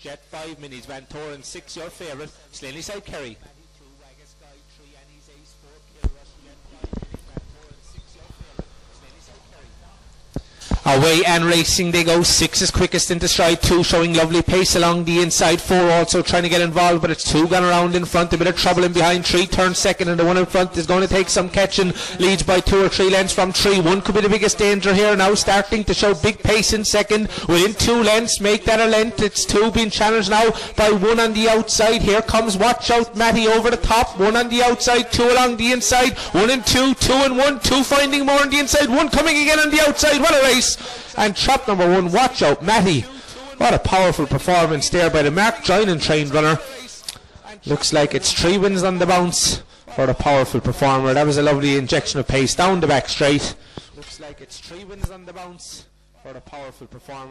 Jet 5 Minnies, Van Toren 6 your favourite, Slaneyside Kerri. Away and racing they go. Six is quickest into stride. Two showing lovely pace along the inside. Four also trying to get involved, but it's two gone around in front. A bit of trouble in behind. Three turns second, and the one in front is going to take some catching. Leads by two or three lengths from three. One could be the biggest danger here now. Starting to show big pace in second. Within two lengths, make that a length. It's two being challenged now by one on the outside. Here comes Watch Out Matty over the top. One on the outside, two along the inside. One and two, two and one. Two finding more on the inside. One coming again on the outside. What a race! And trap number one, watch out, Matty. What a powerful performance there by the Mark Joining trained runner. Looks like it's three wins on the bounce for the powerful performer. That was a lovely injection of pace down the back straight. Looks like it's three wins on the bounce for the powerful performer.